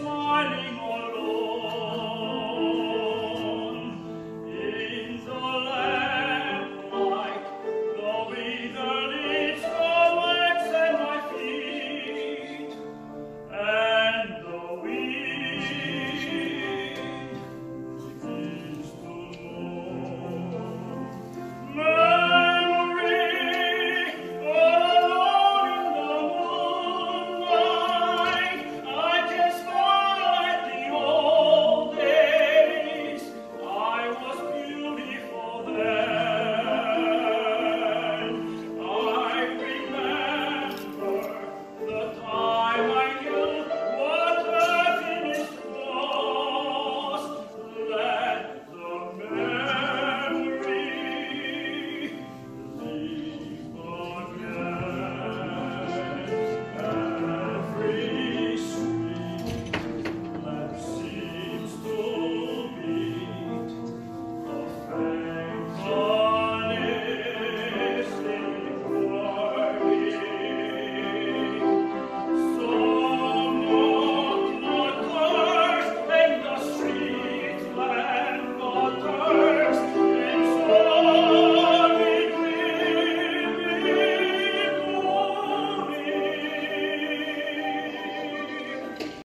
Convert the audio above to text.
morning.